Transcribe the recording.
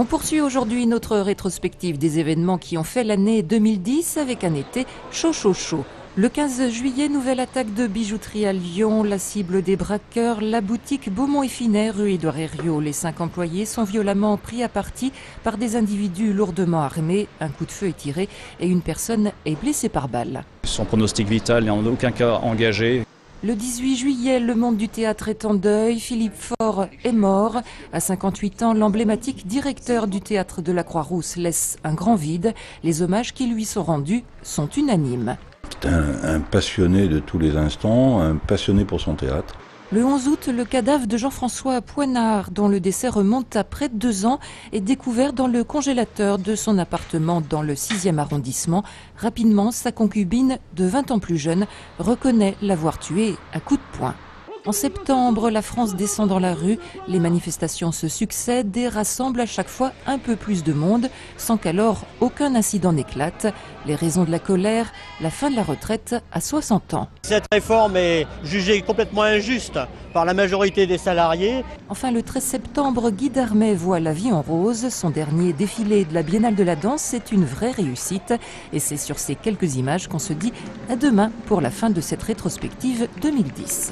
On poursuit aujourd'hui notre rétrospective des événements qui ont fait l'année 2010 avec un été chaud chaud chaud. Le 15 juillet, nouvelle attaque de bijouterie à Lyon, la cible des braqueurs, la boutique Beaumont et Finet, rue Édouard Herriot. Les cinq employés sont violemment pris à partie par des individus lourdement armés. Un coup de feu est tiré et une personne est blessée par balle. Son pronostic vital n'est en aucun cas engagé. Le 18 juillet, le monde du théâtre est en deuil. Philippe Faure est mort. À 58 ans, l'emblématique directeur du théâtre de la Croix-Rousse laisse un grand vide. Les hommages qui lui sont rendus sont unanimes. C'est un, un passionné de tous les instants, un passionné pour son théâtre. Le 11 août, le cadavre de Jean-François Poinard, dont le décès remonte à près de deux ans, est découvert dans le congélateur de son appartement dans le 6e arrondissement. Rapidement, sa concubine, de 20 ans plus jeune, reconnaît l'avoir tué à coups de poing. En septembre, la France descend dans la rue, les manifestations se succèdent et rassemblent à chaque fois un peu plus de monde, sans qu'alors aucun incident n'éclate. Les raisons de la colère, la fin de la retraite à 60 ans. Cette réforme est jugée complètement injuste par la majorité des salariés. Enfin, le 13 septembre, Guy Darmet voit la vie en rose. Son dernier défilé de la Biennale de la danse est une vraie réussite. Et c'est sur ces quelques images qu'on se dit à demain pour la fin de cette rétrospective 2010.